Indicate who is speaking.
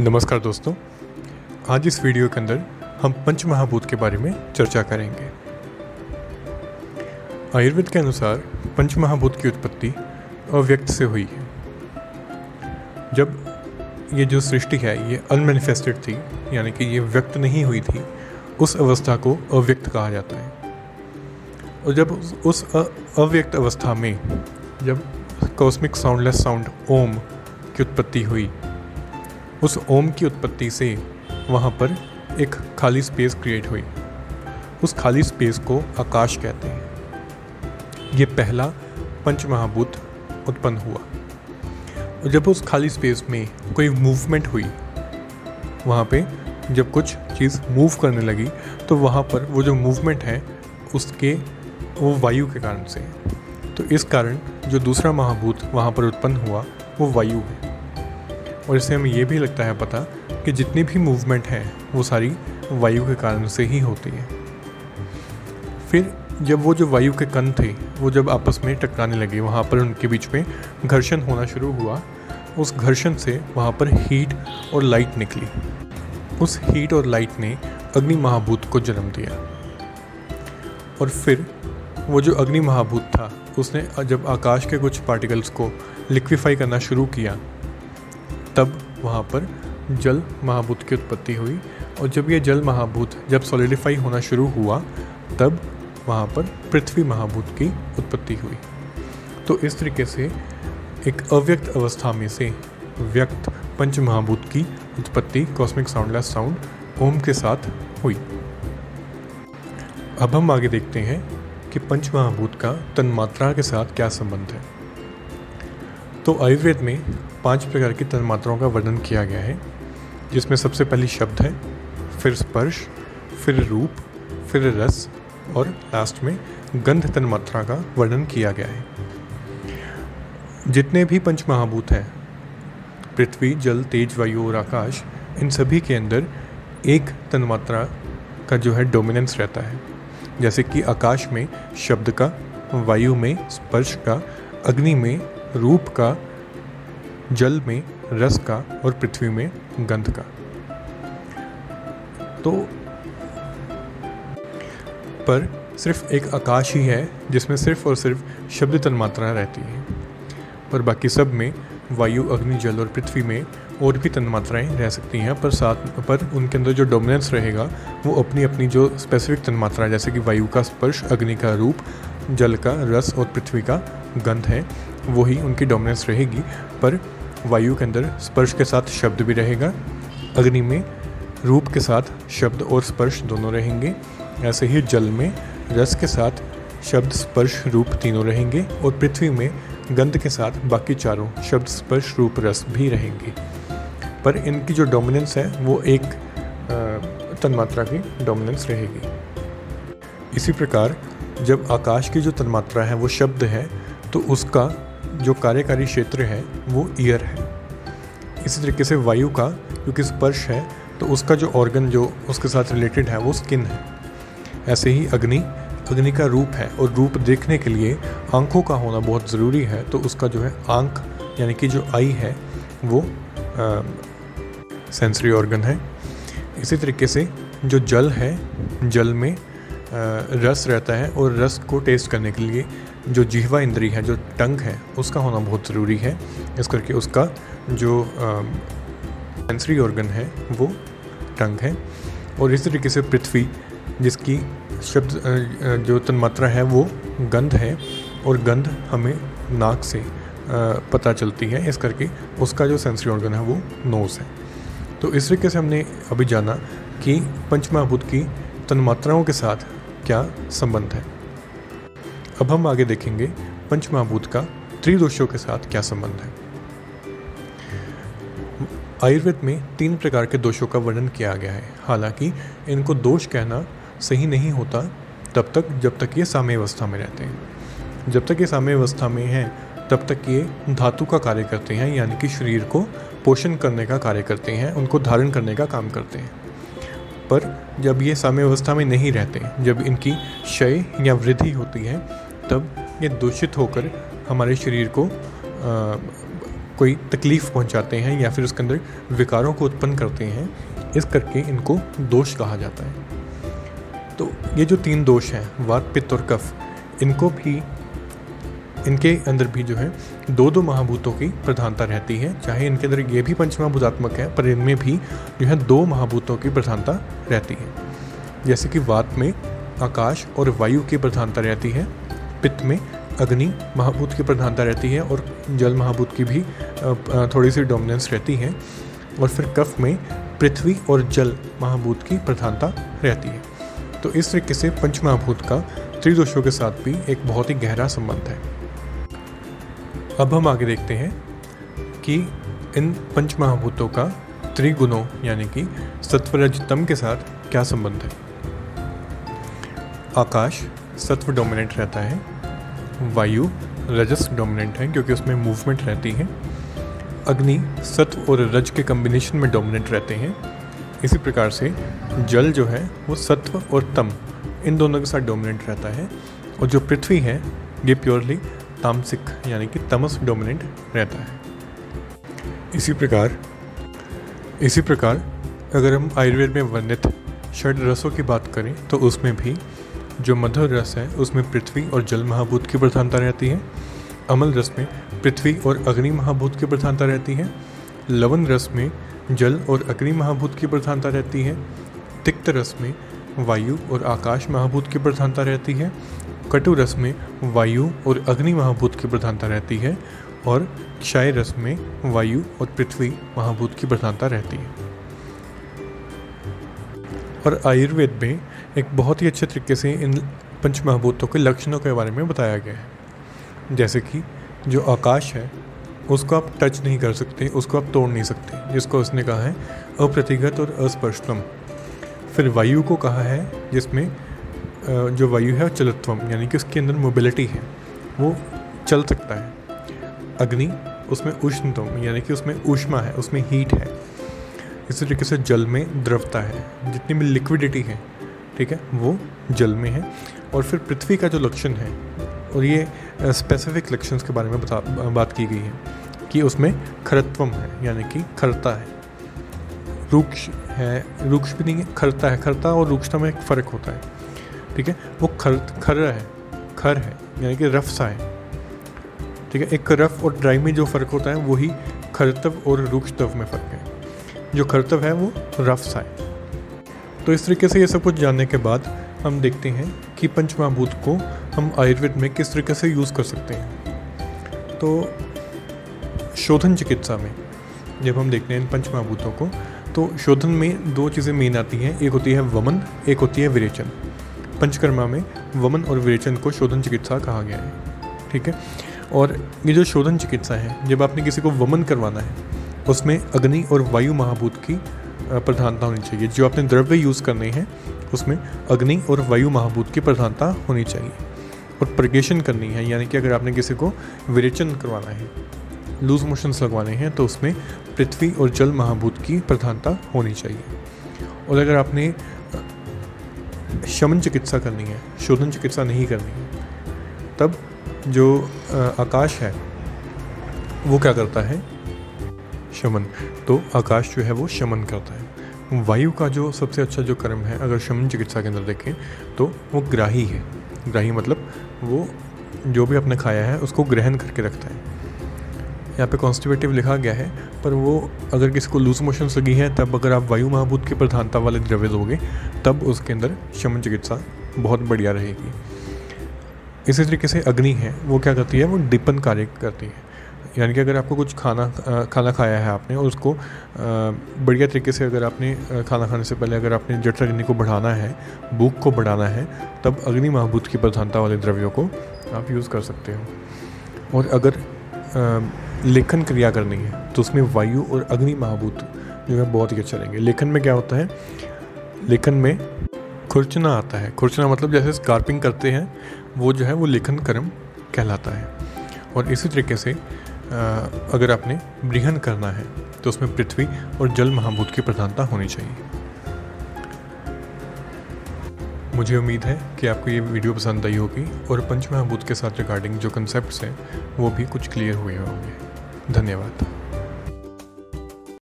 Speaker 1: नमस्कार दोस्तों, आज इस वीडियो के अंदर हम पंच महाभूत के बारे में चर्चा करेंगे। आयुर्वेद के अनुसार पंच महाभूत की उत्पत्ति अव्यक्त से हुई है। जब ये जो सृष्टि है, ये अनमेनिफेस्टेड थी, यानी कि ये व्यक्त नहीं हुई थी, उस अवस्था को अव्यक्त कहा जाता है। और जब उस अव्यक्त अवस्था में जब कॉस्मिक साउंडलेस साउंड ओम की उत्पत्ति हुई उस ओम की उत्पत्ति से वहाँ पर एक खाली स्पेस क्रिएट हुई। उस खाली स्पेस को आकाश कहते हैं। ये पहला पंच महाभूत उत्पन्न हुआ। और जब उस खाली स्पेस में कोई मूवमेंट हुई, वहाँ पे जब कुछ चीज़ मूव करने लगी तो वहाँ पर वो जो मूवमेंट है, उसके, वो वायु के कारण से। तो इस कारण जो दूसरा महाभूत वहाँ पर उत्पन्न हुआ, वो वायु है। और इससे हमें ये भी लगता है पता कि जितनी भी मूवमेंट है, वो सारी वायु के कारण से ही होती है। फिर जब वो जो वायु के कण थे, वो जब आपस में टकराने लगे, वहाँ पर उनके बीच में घर्षण होना शुरू हुआ, उस घर्षण से वहाँ पर हीट और लाइट निकली। उस हीट और लाइट ने अग्नि महाभूत को जन्म दिया। और फिर वो जो अग्नि महाभूत था, उसने जब आकाश के कुछ पार्टिकल्स को लिक्विफाई करना शुरू किया तब वहाँ पर जल महाभूत की उत्पत्ति हुई और जब ये जल महाभूत जब सॉलिडिफाई होना शुरू हुआ, तब वहाँ पर पृथ्वी महाभूत की उत्पत्ति हुई। तो इस तरीके से एक अव्यक्त अवस्था में से व्यक्त पंच महाभूत की उत्पत्ति कॉस्मिक साउंडलेस साउंड ओम के साथ हुई। अब हम आगे देखते हैं कि पंच महाभूत का तन्मात्रा के साथ क्या संबंध है। तो आयुर्वेद में पाँच प्रकार की तन्मात्राओं का वर्णन किया गया है, जिसमें सबसे पहली शब्द है, फिर स्पर्श, फिर रूप, फिर रस और लास्ट में गंध तन्मात्रा का वर्णन किया गया है। जितने भी पंच महाभूत हैं, पृथ्वी, जल, तेज, वायु और आकाश, इन सभी के अंदर एक तन्मात्रा का जो है डोमिनेंस रहता है। जैसे कि आकाश में शब्द का, वायु में स्पर्श का, अग्नि में रूप का, जल में, रस का और पृथ्वी में गंध का। तो पर सिर्फ़ एक आकाश ही है, जिसमें सिर्फ़ और सिर्फ़ शब्द तन्मात्राएँ रहती हैं। पर बाकी सब में वायु, अग्नि, जल और पृथ्वी में और भी तन्मात्राएँ रह सकती हैं, पर साथ, पर उनके अंदर जो डोमिनेंस रहेगा, वो अपनी अपनी जो स्पेसिफिक तन्मात्रा, जैसे कि वायु का स्पर्श, अग्नि का रूप, जल का, रस और पृथ्वी का गंध है वही उनकी डोमिनेंस रहेगी, पर वायु के अंदर स्पर्श के साथ शब्द भी रहेगा, अग्नि में रूप के साथ शब्द और स्पर्श दोनों रहेंगे, ऐसे ही जल में रस के साथ शब्द, स्पर्श, रूप तीनों रहेंगे और पृथ्वी में गंध के साथ बाकी चारों शब्द, स्पर्श, रूप, रस भी रहेंगे। पर इनकी जो डोमिनेंस है, वो एक तन्मात्रा की डोमिनेंस रहेगी। इसी प्रकार जब आकाश की जो तन्मात्रा है, वो शब्द है तो उसका जो कार्यकारी क्षेत्र है वो ईयर है। इसी तरीके से वायु का क्योंकि स्पर्श है तो उसका जो ऑर्गन जो उसके साथ रिलेटेड है वो स्किन है। ऐसे ही अग्नि अग्नि का रूप है और रूप देखने के लिए आँखों का होना बहुत ज़रूरी है तो उसका जो है आँख यानी कि जो आई है वो सेंसरी ऑर्गन है। इसी तरीके से जो जल है जल में आ, रस रहता है और रस को टेस्ट करने के लिए जो जिहवा इंद्री है, जो टंग है, उसका होना बहुत ज़रूरी है। इस करके उसका जो सेंसरी ऑर्गन है, वो टंग है। और इस तरीके से पृथ्वी, जिसकी शब्द जो तन्मात्रा है, वो गंध है। और गंध हमें नाक से पता चलती है। इस करके उसका जो सेंसरी ऑर्गन है, वो नोज़ है। तो इस तरीके से हमने अभी जाना कि पंचमहाभूत की तन्मात्राओं के साथ क्या संबंध है। अब हम आगे देखेंगे पंचमहाभूत का त्रिदोषों के साथ क्या संबंध है। आयुर्वेद में तीन प्रकार के दोषों का वर्णन किया गया है। हालाँकि इनको दोष कहना सही नहीं होता तब तक, जब तक ये साम्य अवस्था में रहते हैं। जब तक ये साम्य अवस्था में हैं, तब तक ये धातु का कार्य करते हैं, यानी कि शरीर को पोषण करने का कार्य करते हैं, उनको धारण करने का काम करते हैं। पर जब ये साम्य अवस्था में नहीं रहते जब इनकी क्षय या वृद्धि होती है तब ये दूषित होकर हमारे शरीर को आ, कोई तकलीफ़ पहुंचाते हैं या फिर उसके अंदर विकारों को उत्पन्न करते हैं इस करके इनको दोष कहा जाता है। तो ये जो तीन दोष हैं वात पित्त और कफ इनको भी इनके अंदर भी जो है दो दो महाभूतों की प्रधानता रहती है। चाहे इनके अंदर ये भी पंचमहाभूतात्मक है, पर इनमें भी जो है दो महाभूतों की प्रधानता रहती है। जैसे कि वात में आकाश और वायु की प्रधानता रहती है, पित्त में अग्नि महाभूत की प्रधानता रहती है और जल महाभूत की भी थोड़ी सी डोमिनेंस रहती है। और फिर कफ में पृथ्वी और जल महाभूत की प्रधानता रहती है। तो इस तरीके से पंच महाभूत का त्रिदोषों के साथ भी एक बहुत ही गहरा संबंध है। अब हम आगे देखते हैं कि इन पंच महाभूतों का त्रिगुणों, यानी कि सत्वरजतम के साथ क्या संबंध है? आकाश सत्व डोमिनेंट रहता है, वायु रजस डोमिनेंट है, क्योंकि उसमें मूवमेंट रहती है, अग्नि सत्व और रज के कम्बिनेशन में डोमिनेंट रहते हैं। इसी प्रकार से जल जो है, वो सत्व और तम, इन दोनों के साथ डोमिनेंट रहता है, और जो पृथ्वी है, ये प्योरली तामसिक, यानी कि तमस डोमिनेंट रहता है। इसी प्रकार इसी प्रकार, अगर हम आयुर्वेद में वर्णित षड रसों की बात करें तो उसमें भी जो मधुर रस है, उसमें पृथ्वी और जल महाभूत की प्रधानता रहती है। अमल रस में पृथ्वी और अग्नि महाभूत की प्रधानता रहती है। लवन रस में जल और अग्नि महाभूत की प्रधानता रहती है। तिक्त रस में वायु और आकाश महाभूत की प्रधानता रहती है। कटु रस में वायु और अग्नि महाभूत की प्रधानता रहती है और क्षय रस में वायु और पृथ्वी महाभूत की प्रधानता रहती है। और आयुर्वेद में एक बहुत ही अच्छे तरीके से इन पंच महाभूतों के लक्षणों के बारे में बताया गया है। जैसे कि जो आकाश है, उसको आप टच नहीं कर सकते, उसको आप तोड़ नहीं सकते, जिसको उसने कहा है अप्रतिगत और अस्पर्शतम फिर वायु को कहा है, जिसमें जो वायु है चलत्वम यानी कि उसके अंदर मोबिलिटी है, वो चल सकता है। अग्नि उसमें उष्णतम यानी कि उसमें ऊष्मा है, उसमें हीट है। इसी तरीके से जल में द्रवता है, जितनी भी लिक्विडिटी है, ठीक है, वो जल में है। और फिर पृथ्वी का जो लक्षण है, और ये स्पेसिफिक लक्षण के बारे में बता, बात की गई है, कि उसमें खरत्वम है, यानी कि खरता है। रुक्ष है, रुक्ष भी नहीं है, खरता है, खरता और रुक्षता में एक फ़र्क होता है। ठीक है? वो खर खर है खर है, यानी कि रफ सा है। ठीक है? एक रफ और ड्राई में जो फ़र्क होता है, वही खरतव और रुक्षतव में फ़र्क है। जो खरतव है, वो रफ सा है। तो इस तरीके से ये सब कुछ जानने के बाद हम देखते हैं कि पंचमहाभूत को हम आयुर्वेद में किस तरीके से यूज़ कर सकते हैं। तो शोधन चिकित्सा में, जब हम देखते हैं इन पंचमहाभूतों को तो शोधन में दो चीज़ें मेन आती हैं। एक होती है वमन, एक होती है विरेचन। पंचकर्मा में वमन और विरेचन को शोधन चिकित्सा कहा गया है, ठीक है? और ये जो शोधन चिकित्सा है, जब आपने किसी को वमन करवाना है, उसमें अग्नि और वायु महाभूत की प्रधानता होनी चाहिए। जो आपने द्रव्य यूज़ करने हैं, उसमें अग्नि और वायु महाभूत की प्रधानता होनी चाहिए और प्रगेशन करनी है। यानी कि अगर आपने किसी को विरेचन करवाना है, लूज मोशंस लगवाने हैं तो उसमें पृथ्वी और जल महाभूत की प्रधानता होनी चाहिए। और अगर आपने शमन चिकित्सा करनी है, शोधन चिकित्सा नहीं करनी है, तब जो आकाश है, वो क्या करता है? शमन। तो आकाश जो है वो शमन करता है। वायु का जो सबसे अच्छा जो कर्म है, अगर शमन चिकित्सा के अंदर देखें तो वो ग्राही है। ग्राही मतलब वो जो भी आपने खाया है, उसको ग्रहण करके रखता है। यहाँ पे कॉन्स्टिवेटिव लिखा गया है, पर वो अगर किसी को लूज मोशन लगी है, तब अगर आप वायु महाभूत की प्रधानता वाले द्रव्य दोगे, तब उसके अंदर शमन चिकित्सा बहुत बढ़िया रहेगी। इसी तरीके से अग्नि है, वो क्या करती है, वो डिपन कार्य करती है। यानी कि अगर आपको कुछ खाना खाना खाया है आपने, और उसको बढ़िया तरीके से अगर आपने खाना खाने से पहले अगर आपने जठ अग्नि को बढ़ाना है, भूख को बढ़ाना है, तब अग्नि महाभूत की प्रधानता वाले द्रव्यों को आप यूज़ कर सकते हो। और अगर लेखन क्रिया करनी है तो उसमें वायु और अग्नि महाभूत जो है बहुत ही अच्छा रहेंगे। लेखन में क्या होता है? लेखन में खुरचना आता है। खुरचना मतलब जैसे स्कार्पिंग करते हैं, वो जो है वो लेखन कर्म कहलाता है। और इसी तरीके से अगर आपने बृहन करना है तो उसमें पृथ्वी और जल महाभूत की प्रधानता होनी चाहिए। मुझे उम्मीद है कि आपको ये वीडियो पसंद आई होगी, और पंच महाभूत के साथ रिगार्डिंग जो कंसेप्ट हैं, वो भी कुछ क्लियर हुए होंगे। धन्यवाद।